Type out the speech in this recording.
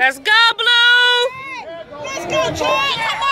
Let's go, Blue! Let's go, Chad. Come on!